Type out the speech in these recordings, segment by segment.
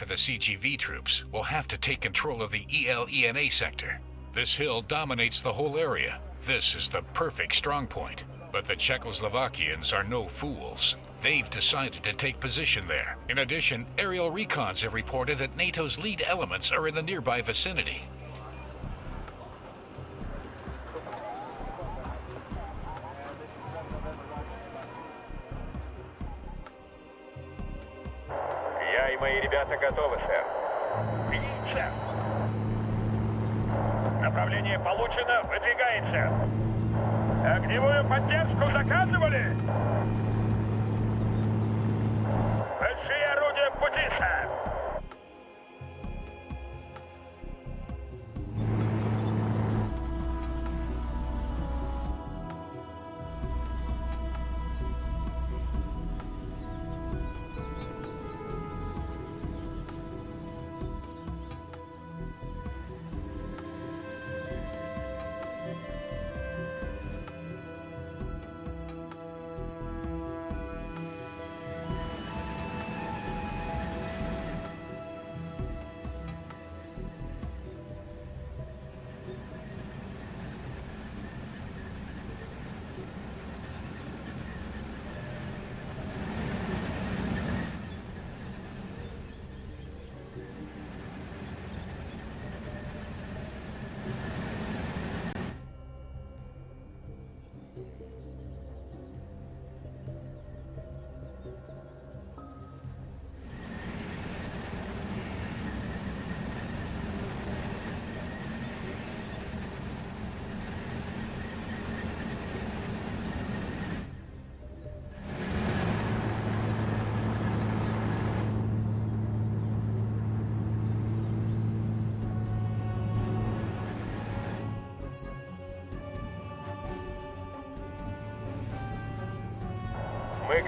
for the CGV troops, we'll have to take control of the ELENA sector. This hill dominates the whole area. This is the perfect strong point. But the Czechoslovakians are no fools. They've decided to take position there. In addition, aerial recons have reported that NATO's lead elements are in the nearby vicinity. Мои ребята готовы, сэр. Принять, сэр. Направление получено, выдвигается. Огневую поддержку заказывали? Большие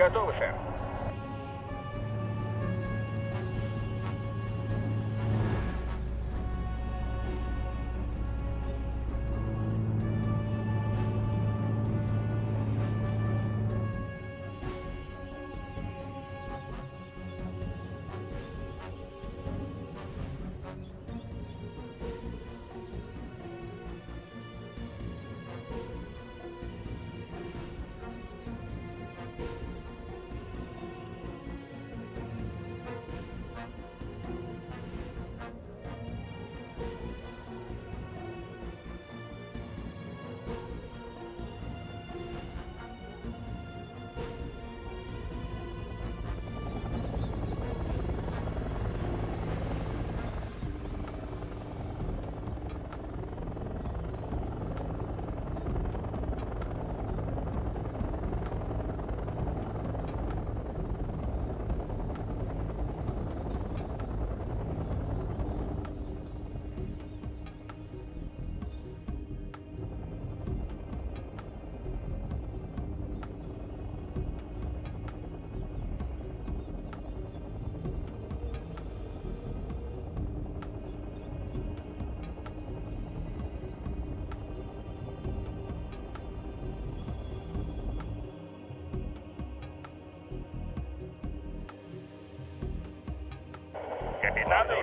готовы, сэр.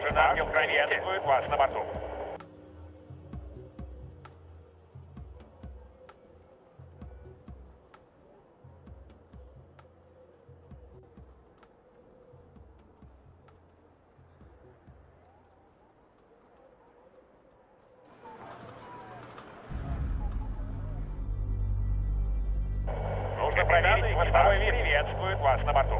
Нужен ангел приветствует вас на борту. Нужно проверить хвостовой вид. Приветствует вас на борту.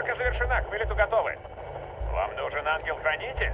Проверка завершена. К вылету готовы. Вам нужен ангел-хранитель?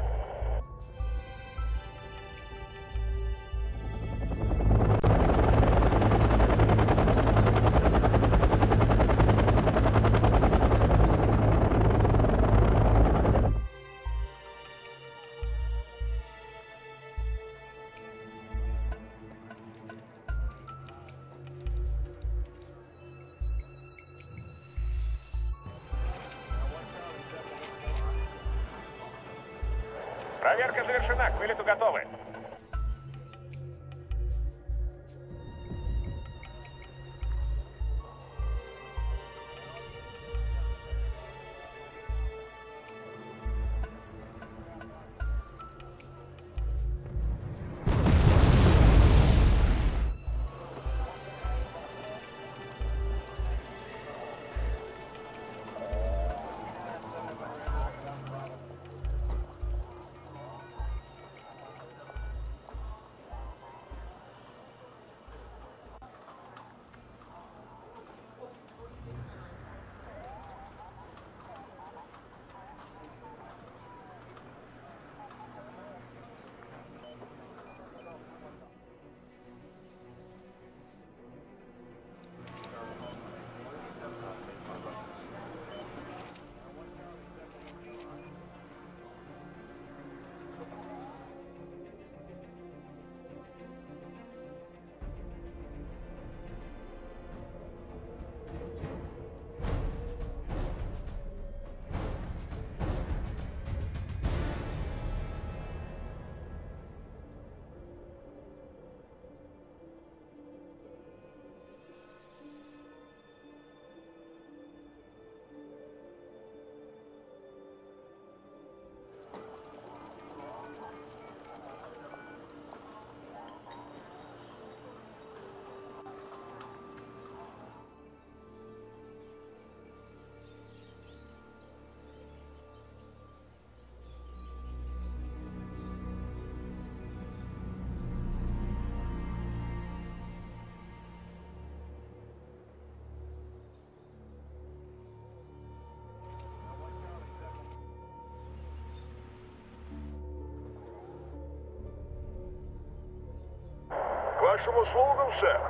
вашим услугам, сэр.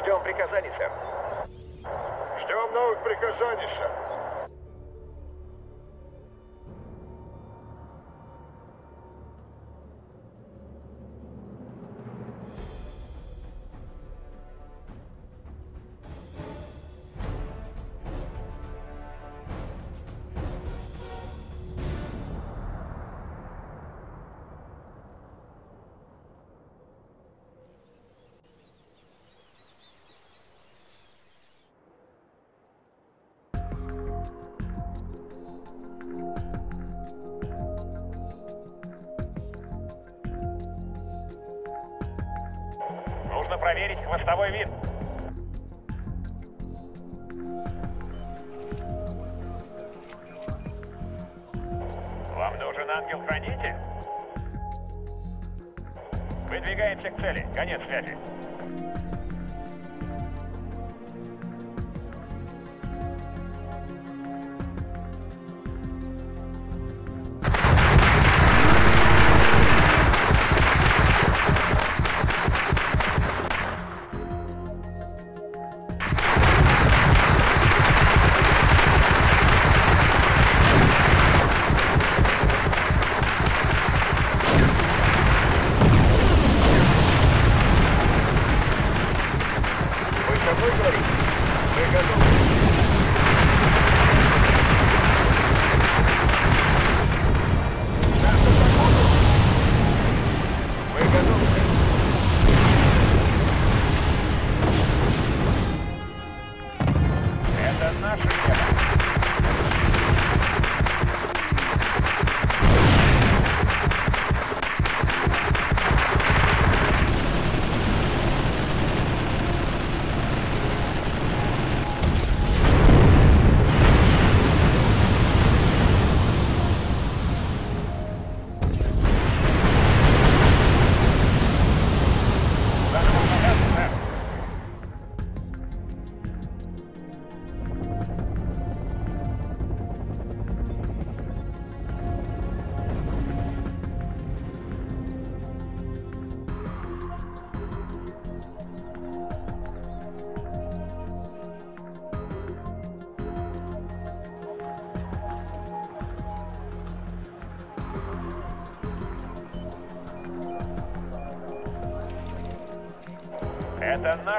Ждем приказаний, сэр. Ждем новых приказаний, сэр.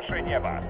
Отношения вас.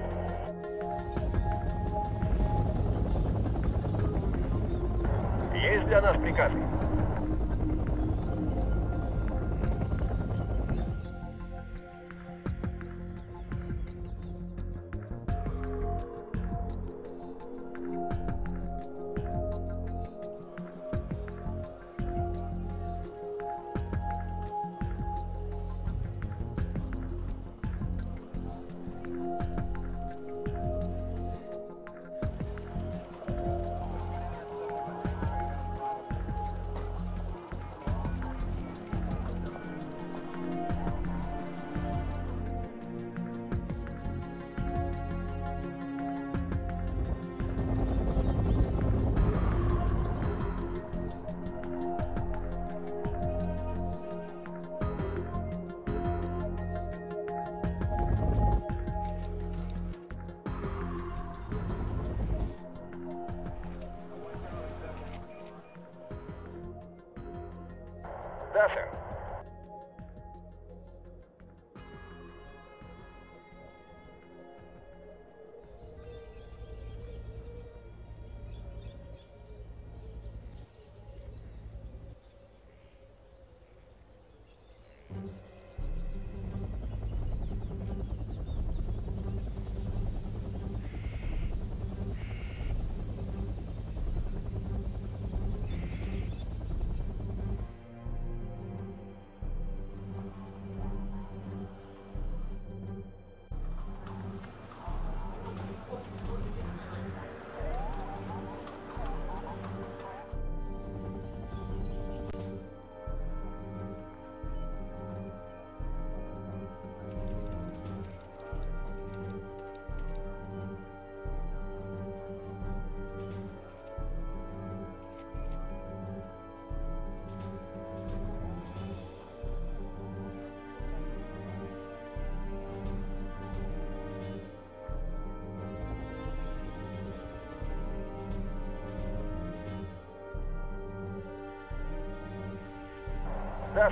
Да.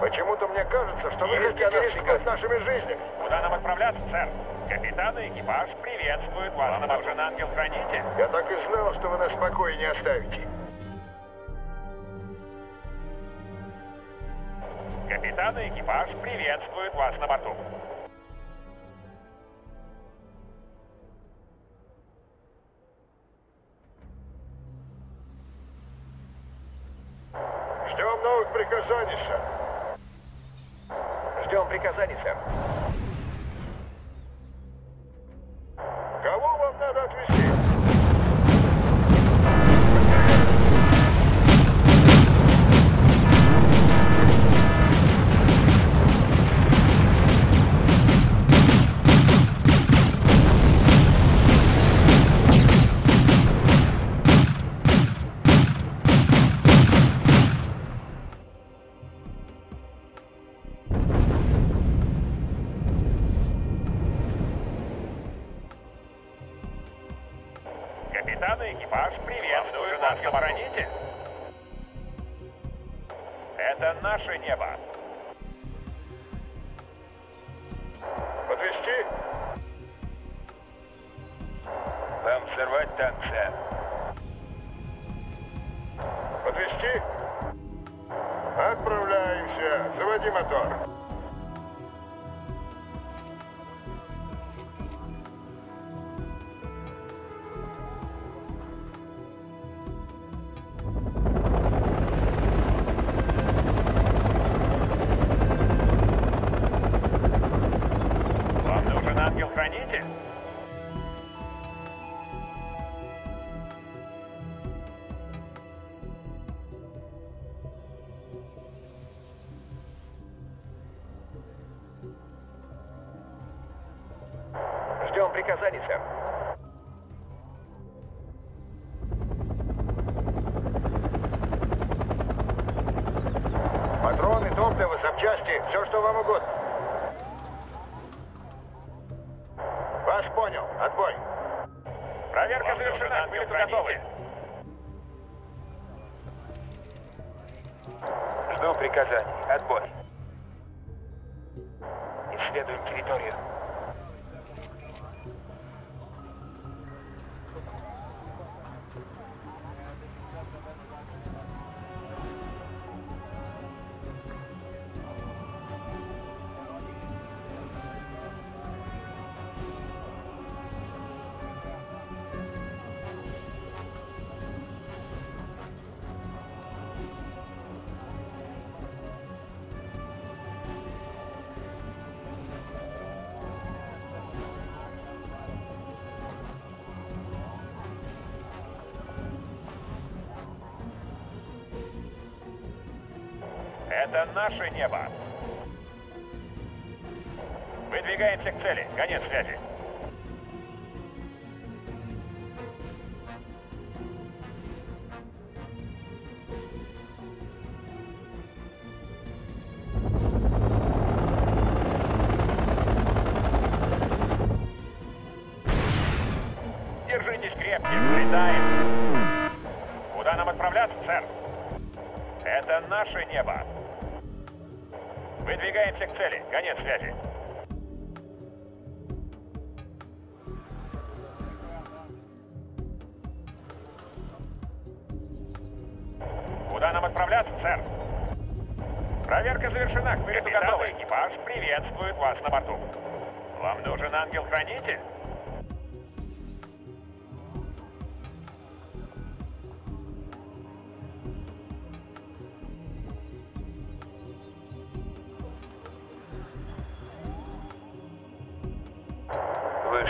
Почему-то мне кажется, что вы хотите рисковать с нашими жизнями. Куда нам отправляться, сэр? Капитан и экипаж приветствуют вас. Вам нужен ангел-хранитель. Я так и знал, что вы нас в покое не оставите. храните? наше небо. Выдвигаемся к цели. Конец связи.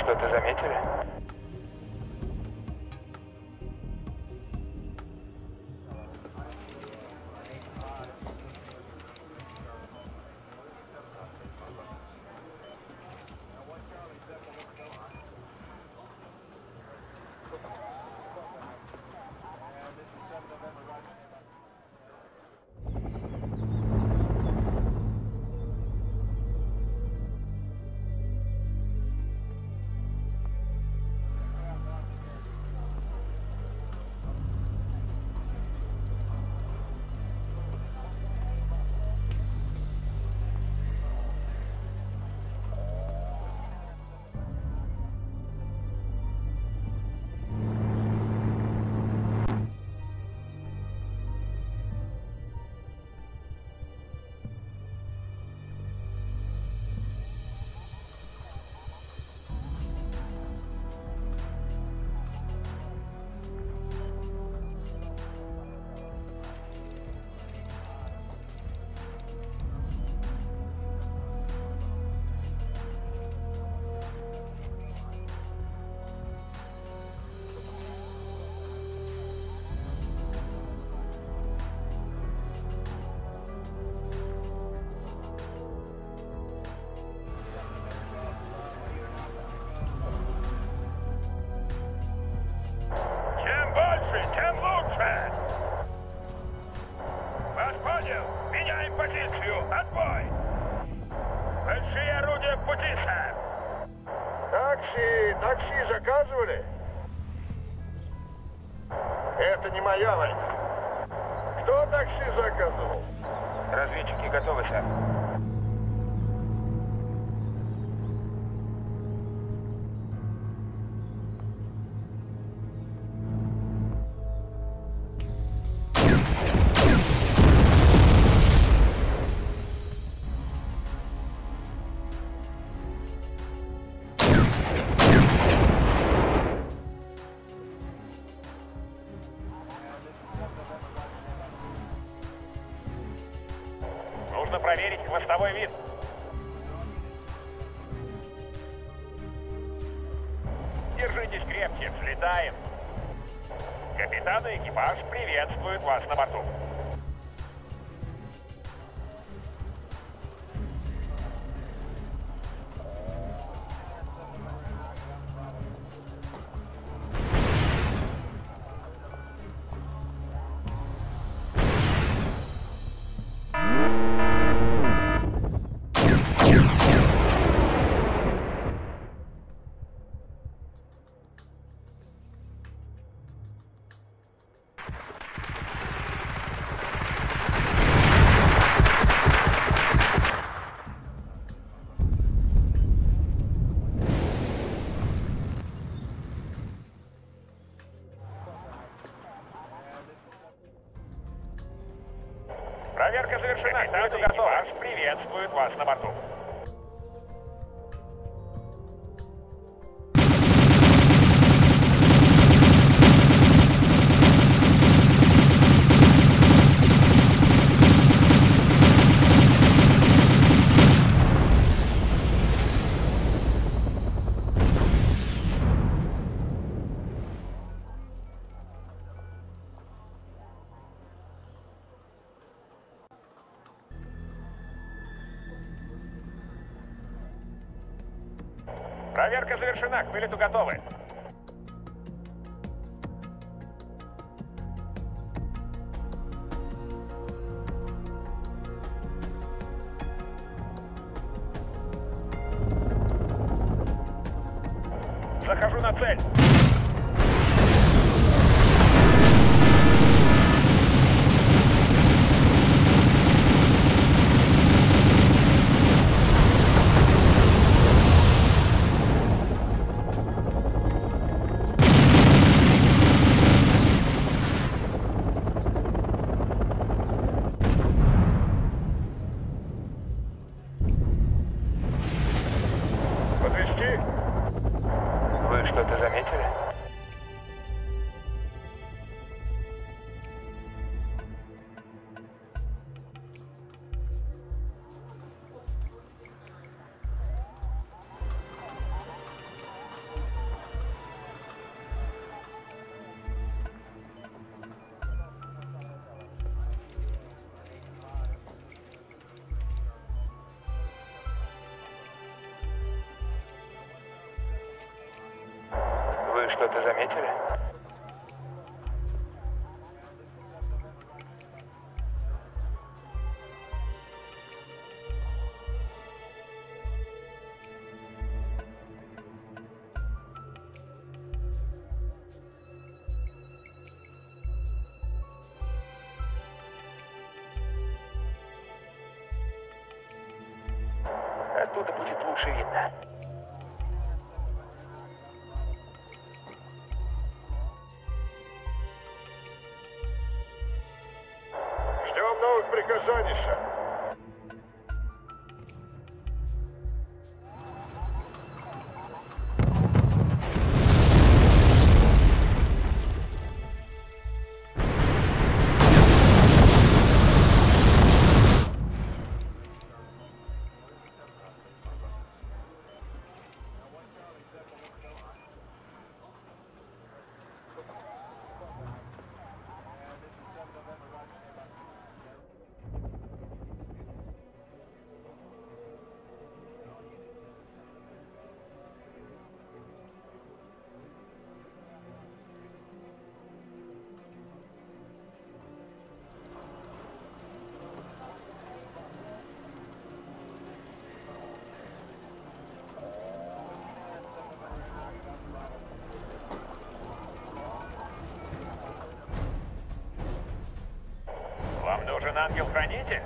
Что-то заметили? Нужно проверить хвостовой вид. Держитесь крепче, взлетаем. Капитан и экипаж приветствуют вас на борту. Что-то заметили? Нужен ангел-хранитель?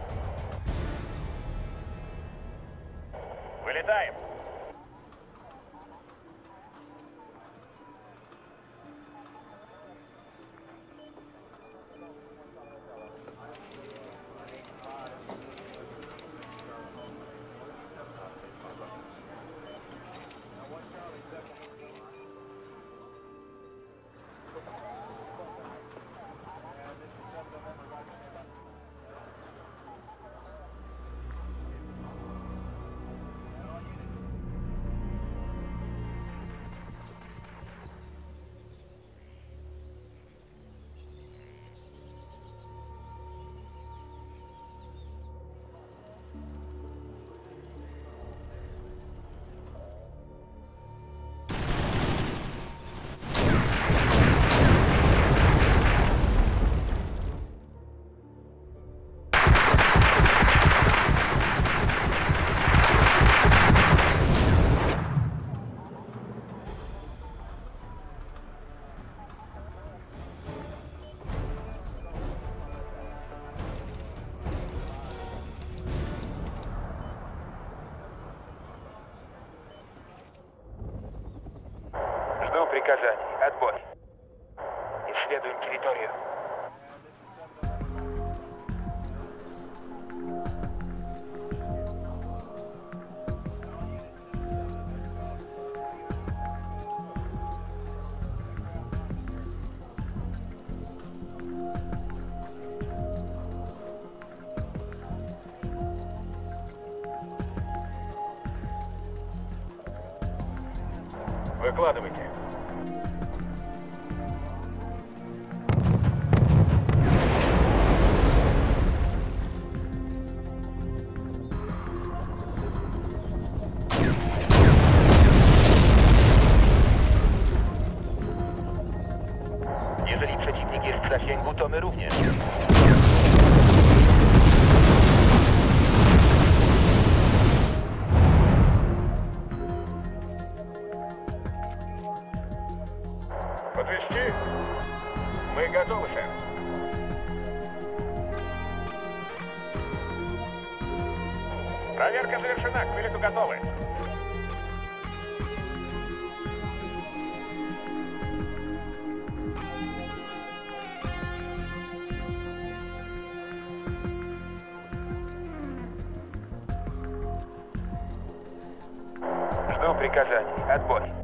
Жду приказаний. Отбой.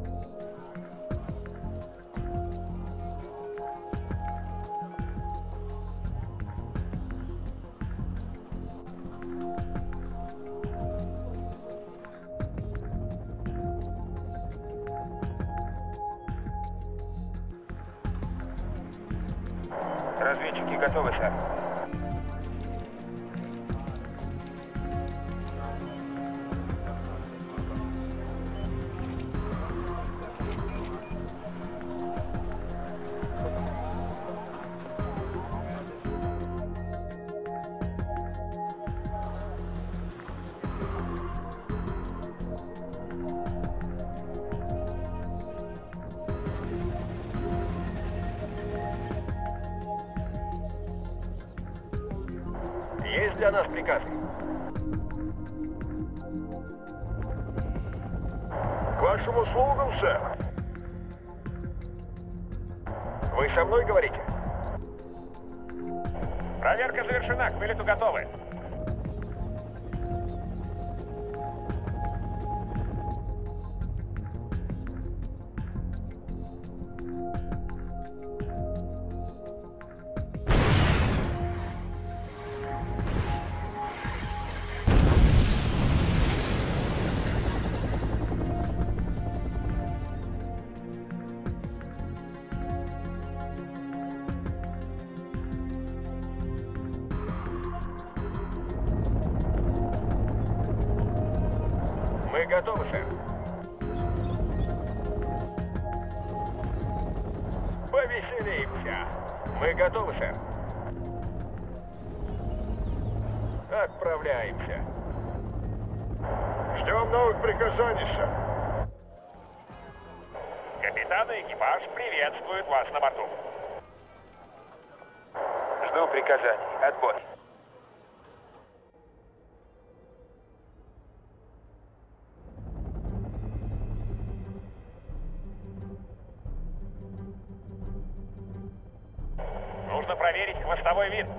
Хвостовой винт.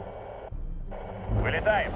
Вылетаем.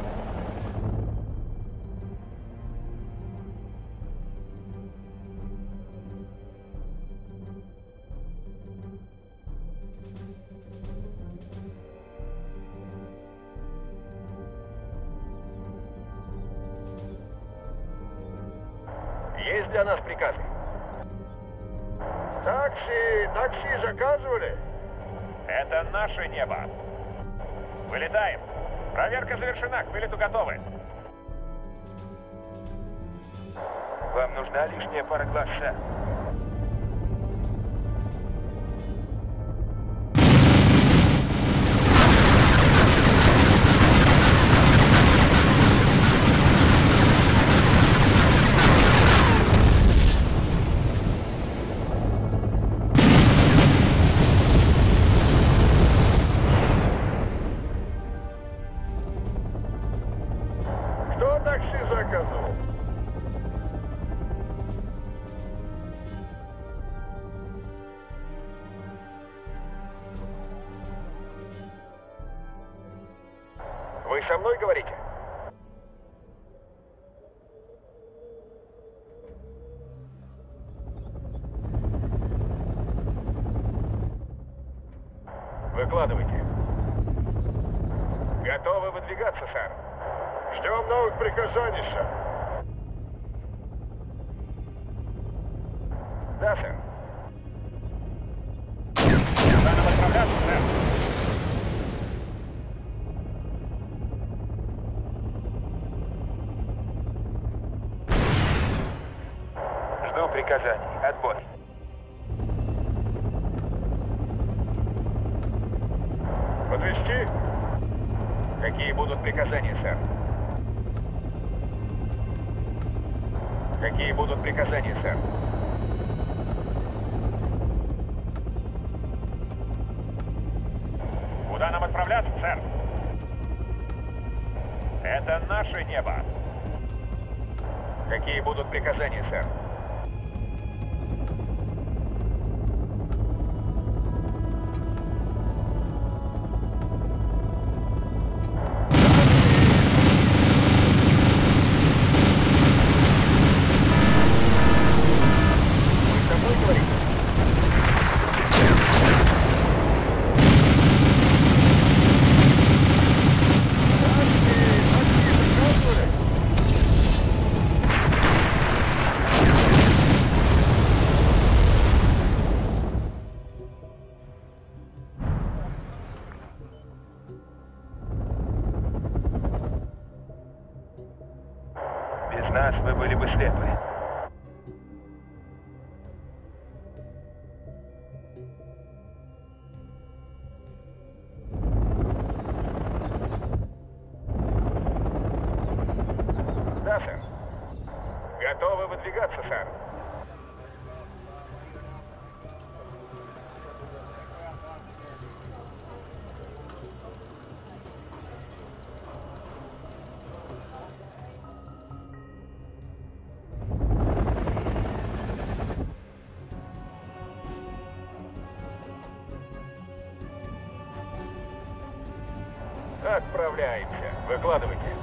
Отправляемся. Выкладывайте.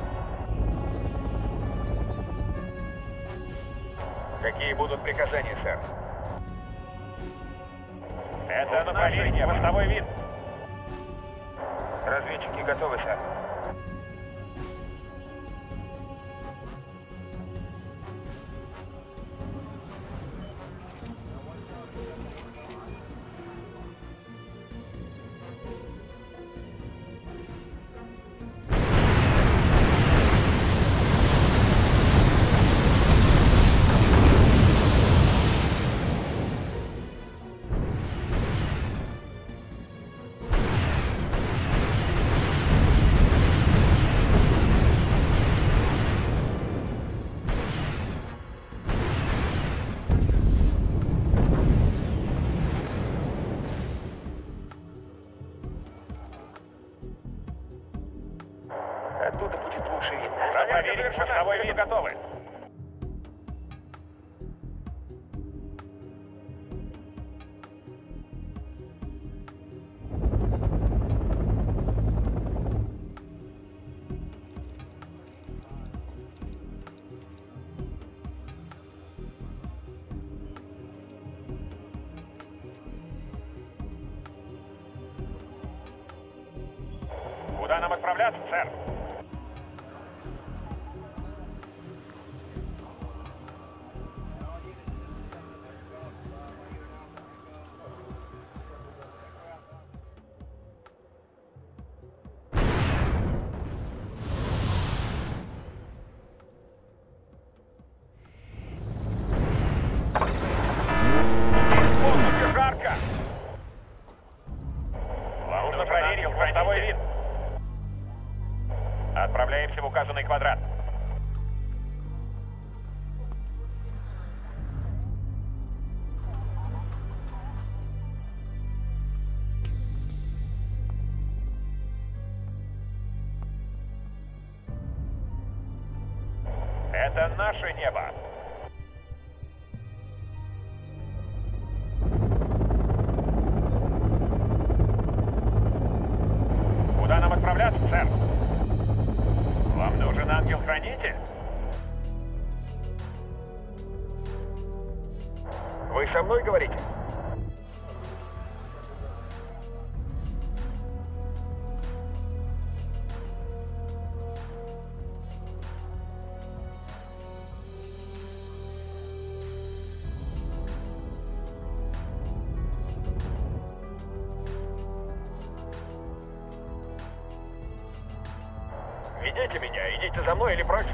или проще.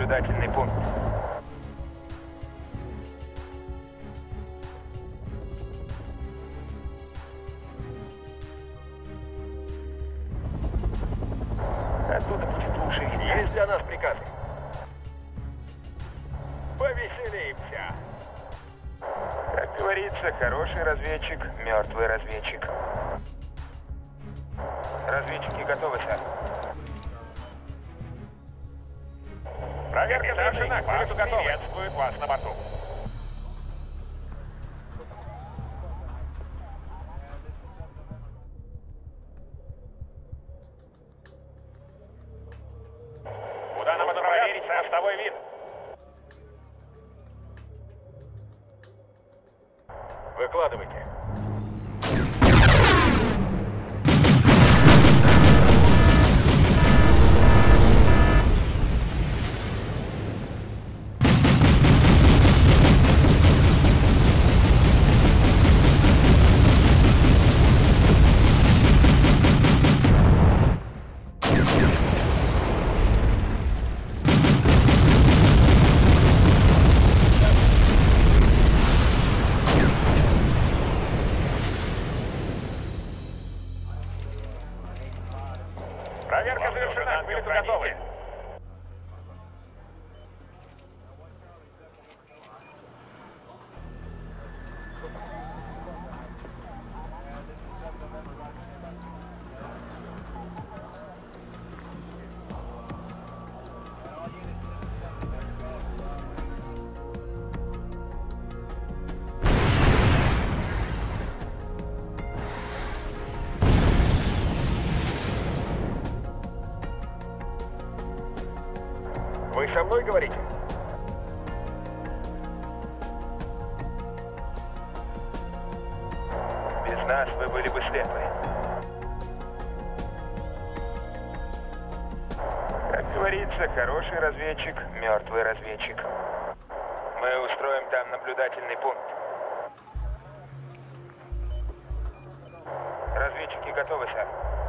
наблюдательный пункт. мной говорите? Без нас вы были бы слепы. Как говорится, хороший разведчик, мертвый разведчик. Мы устроим там наблюдательный пункт. Разведчики готовы, сэр.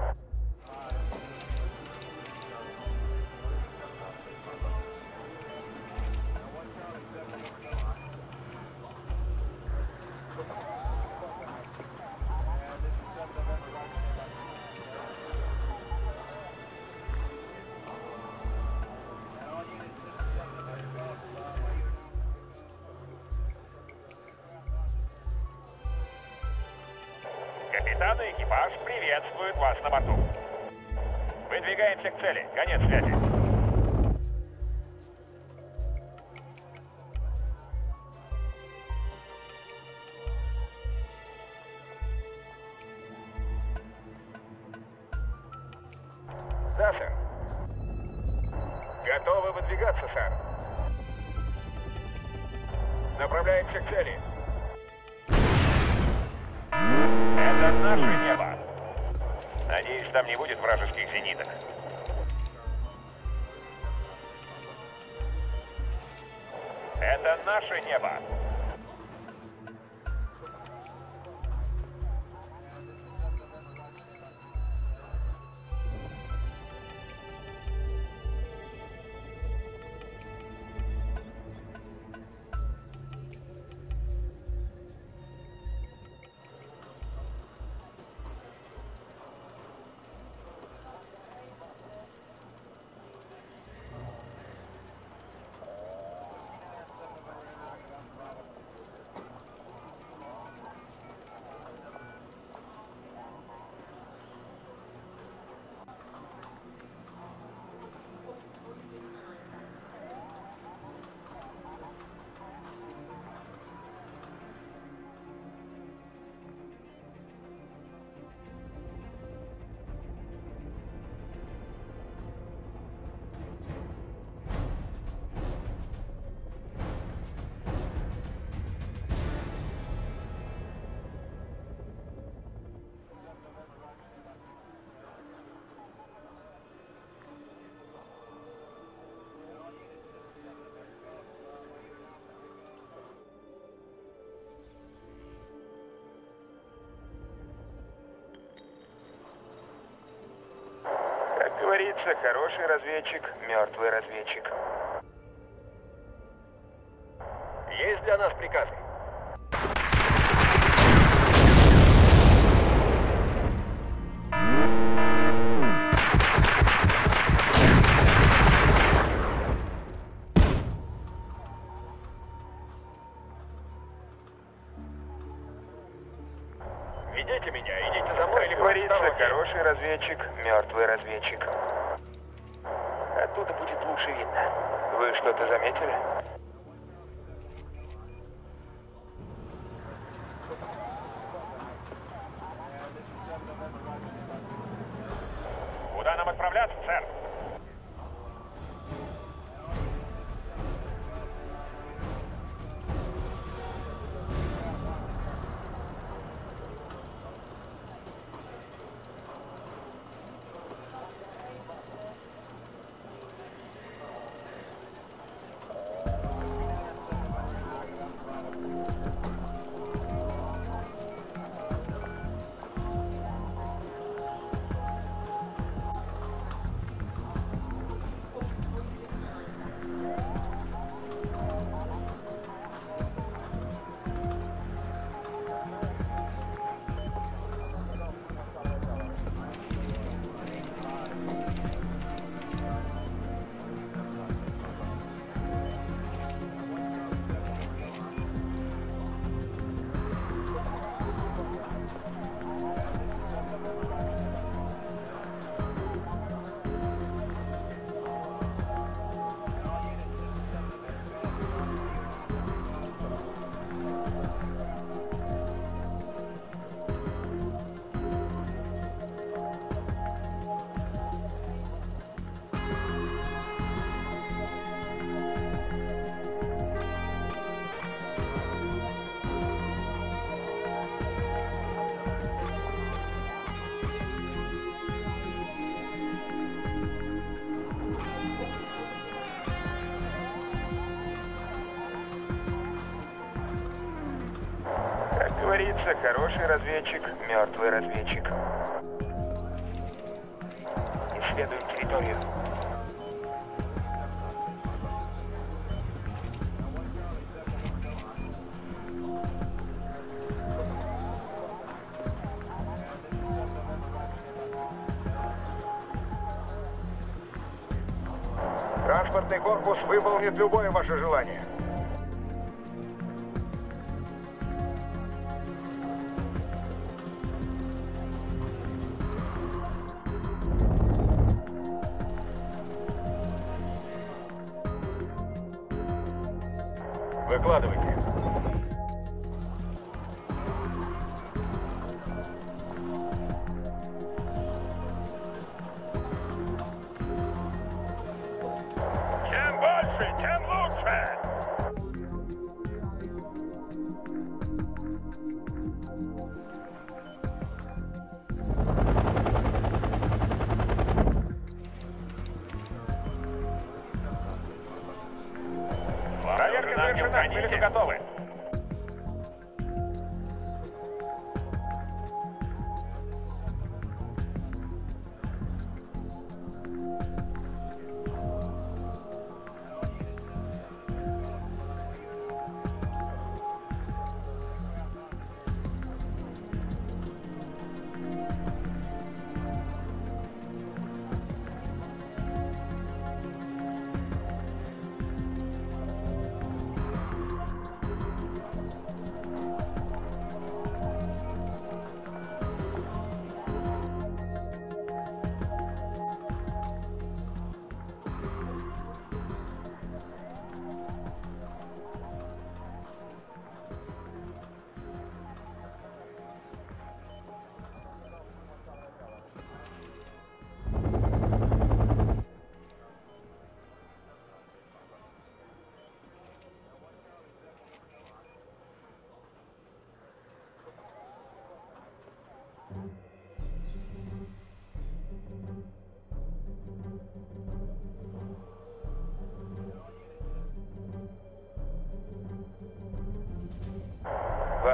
Кажется, хороший разведчик, мертвый разведчик. говорится, хороший разведчик, мертвый разведчик. Исследуем территорию. Транспортный корпус выполнит любое ваше желание.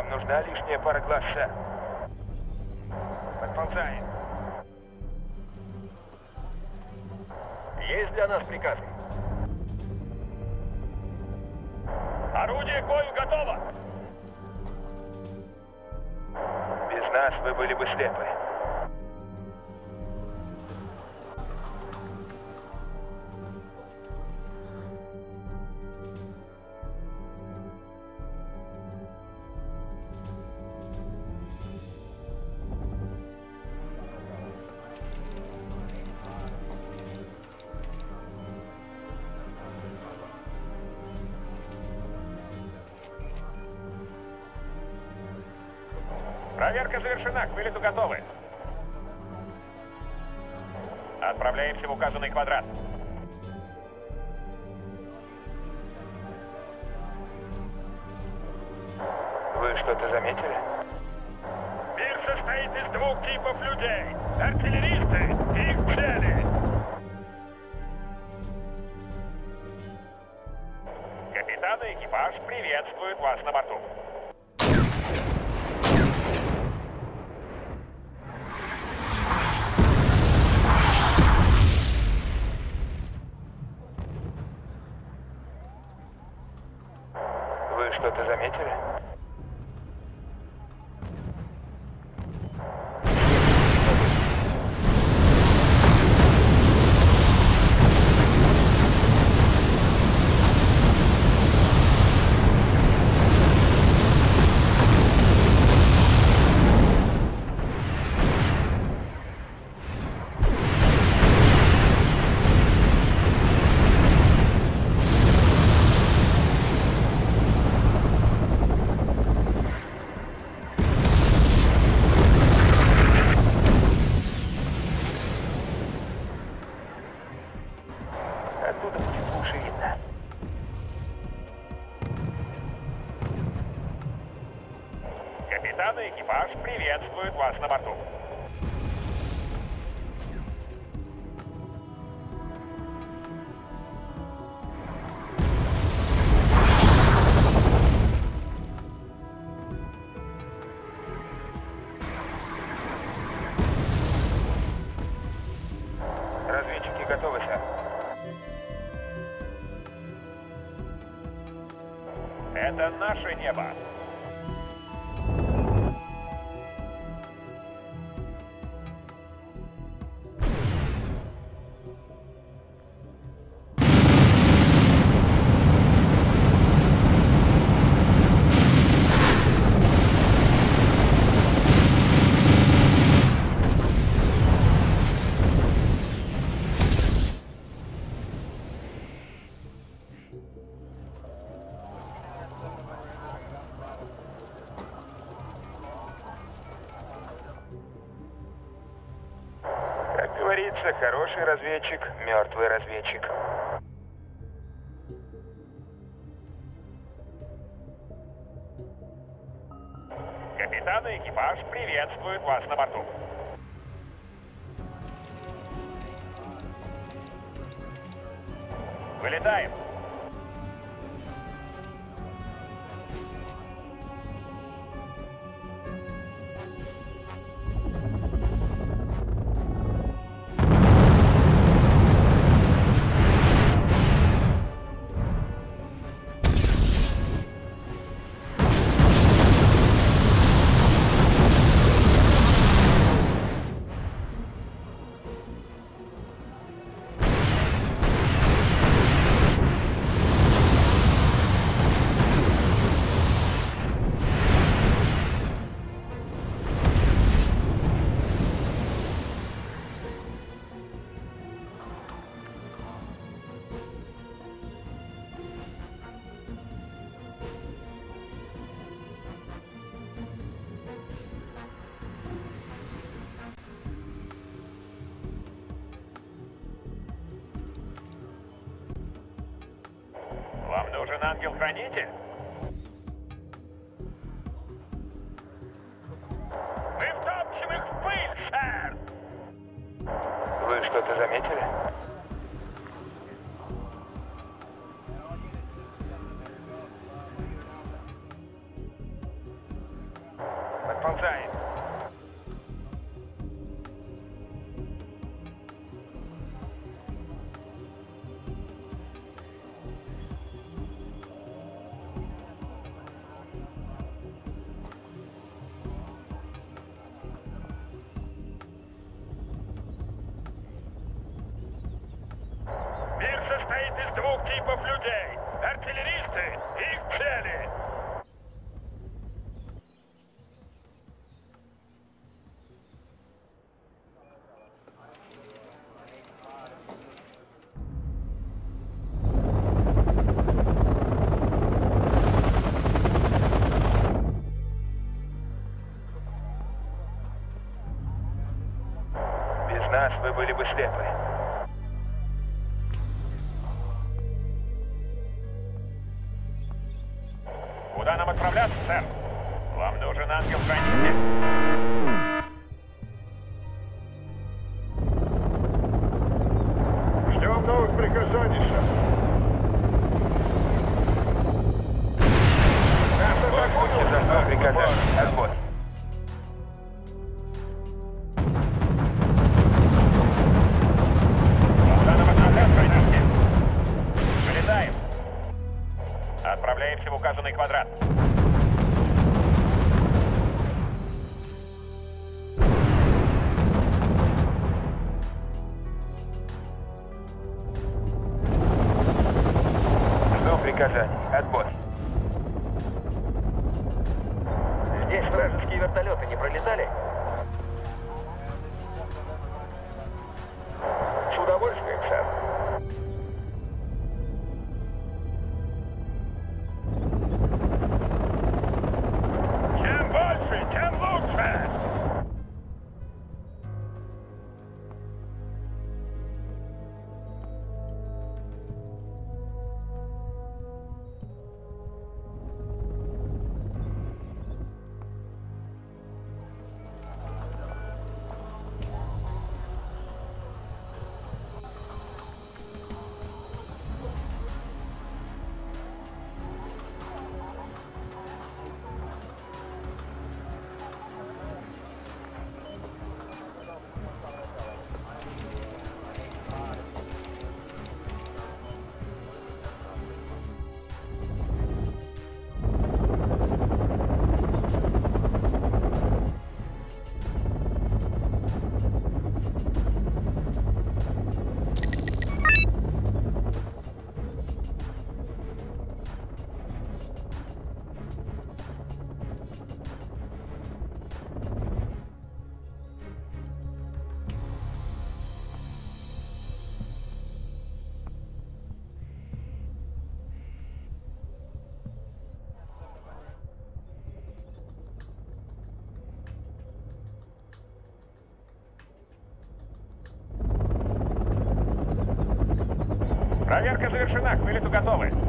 Нужна лишняя пара глаз, сэр. Подползаем. Есть для нас приказы? Орудие к бою готово! Без нас вы были бы слепы. Pelé tocando. Хороший разведчик, мертвый разведчик. Капитан и экипаж приветствуют вас на борту. Звоните. Проверка завершена, к вылету готовы.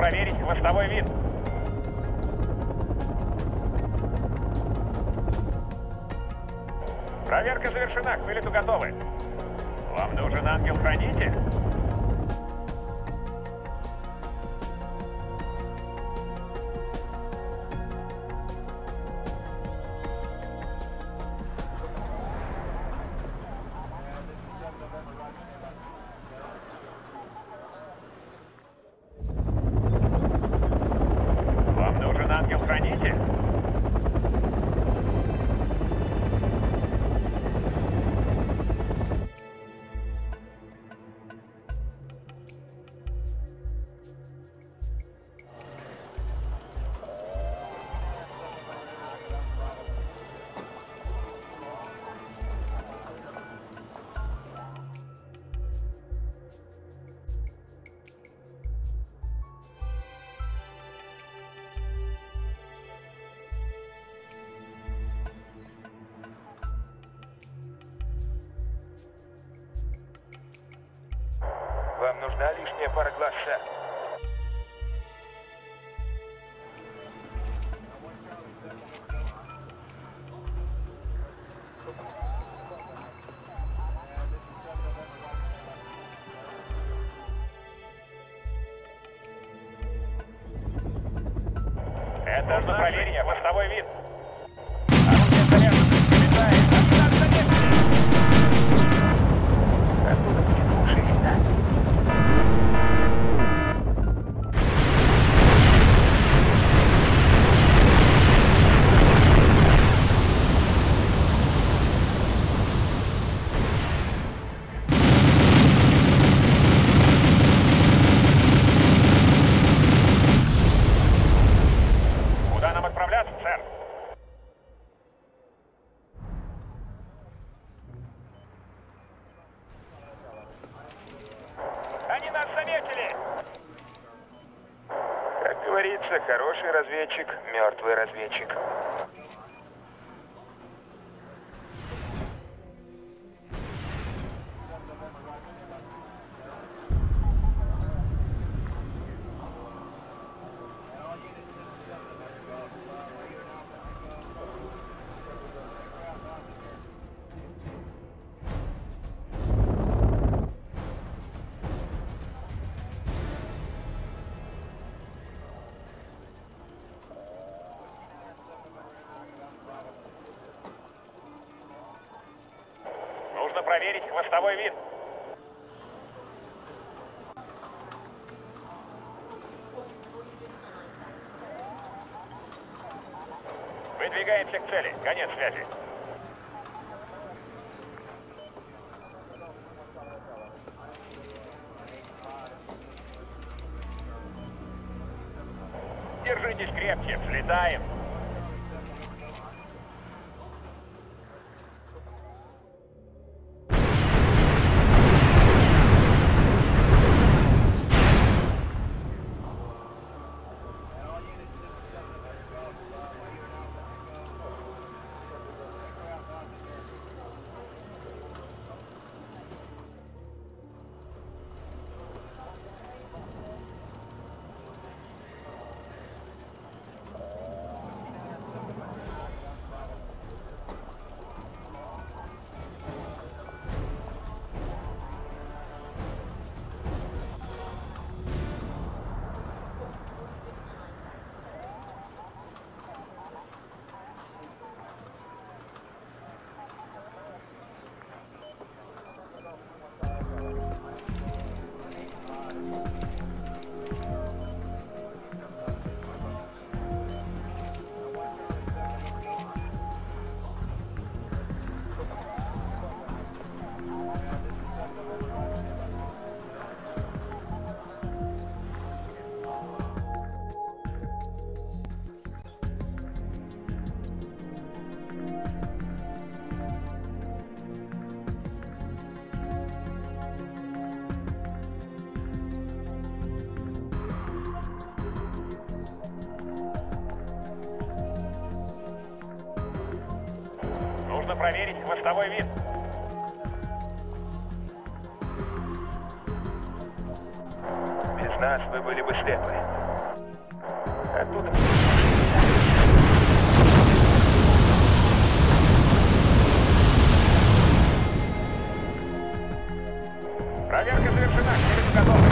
проверить хвостовой вид. Проверка завершена, к вылету готовы. Вам нужен ангел-хранитель? мертвые разведчики. проверить хвостовой вид. Нужно проверить хвостовой винт. Без нас вы были бы слепы. Оттуда... Проверка завершена. К готовы.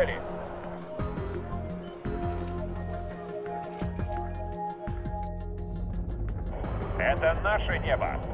Направляемся к цели. Это наше небо.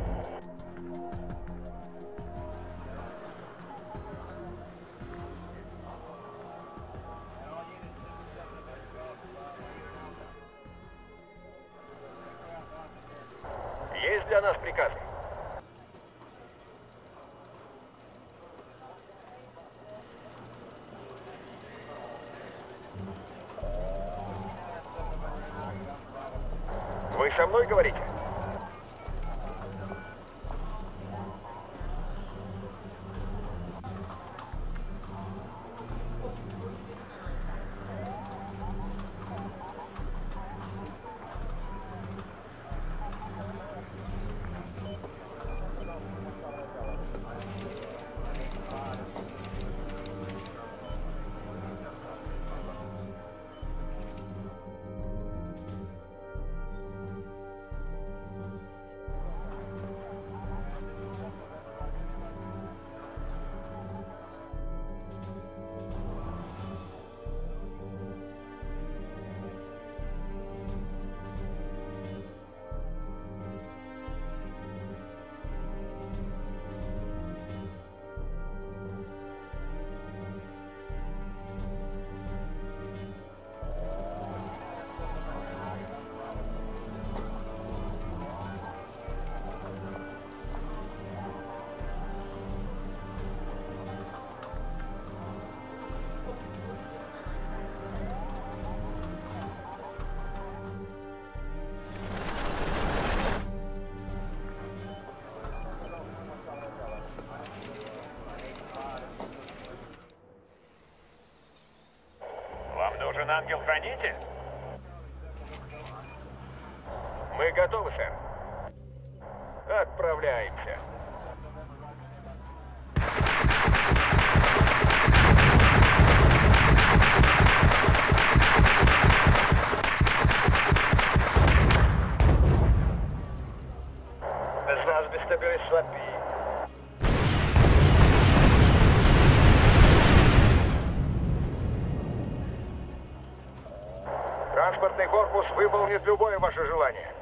Выполнит любое ваше желание.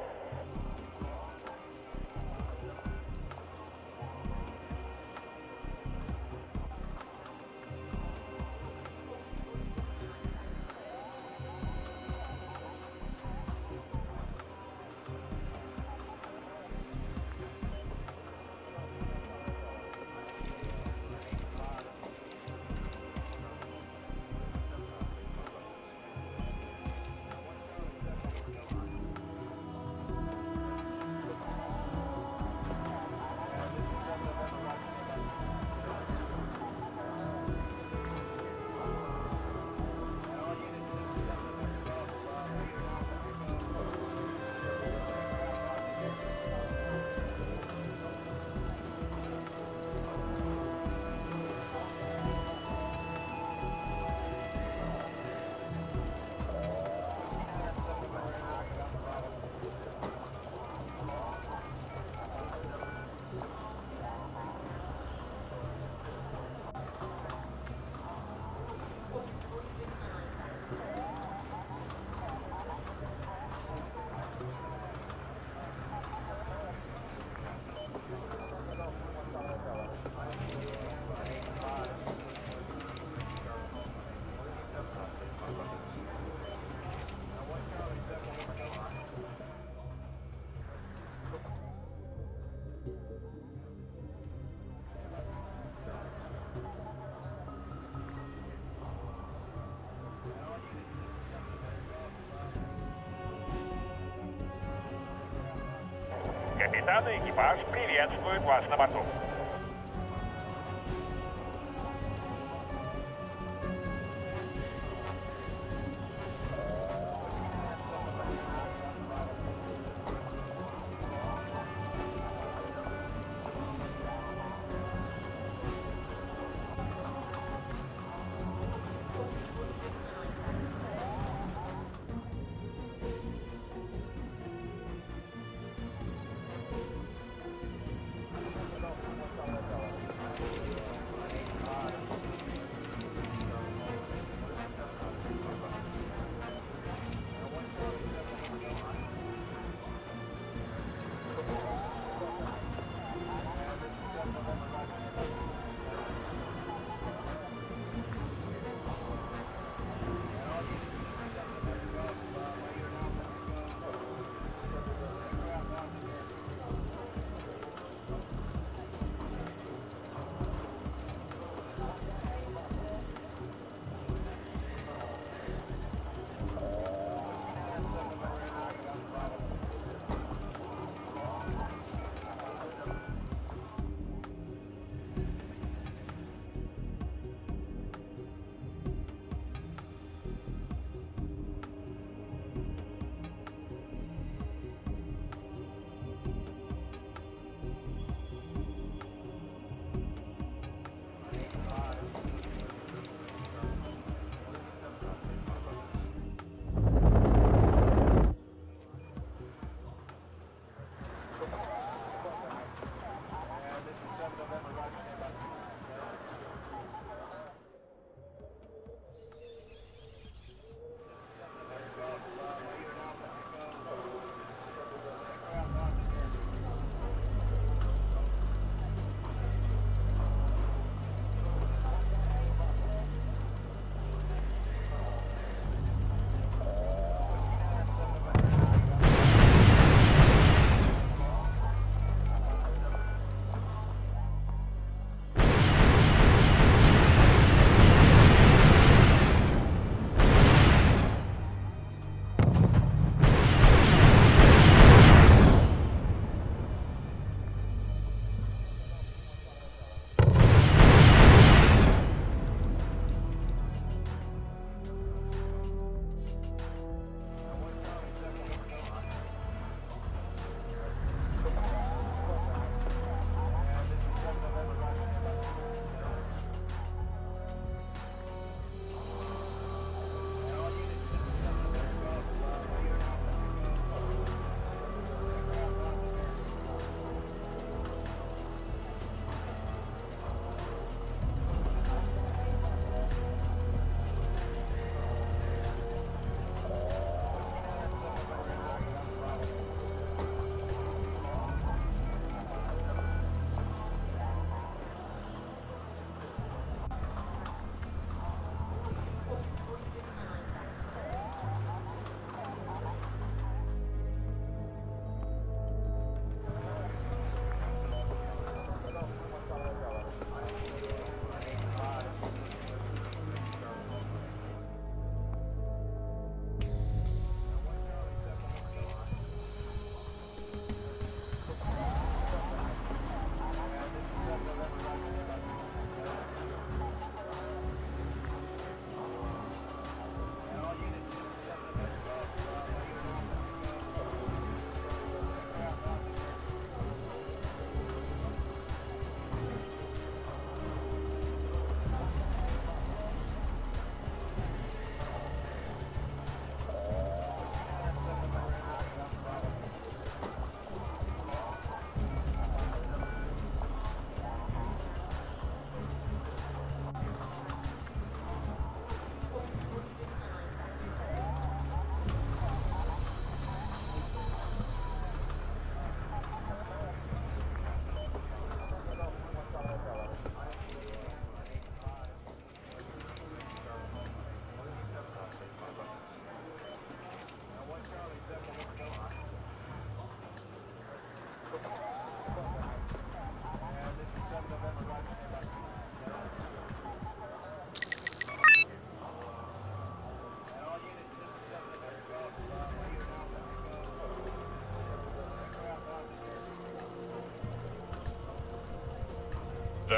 Экипаж приветствуют вас на борту.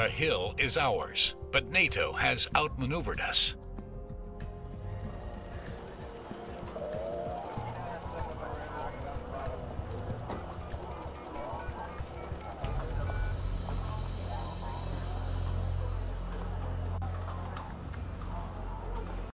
Hill is ours, but NATO has outmaneuvered us.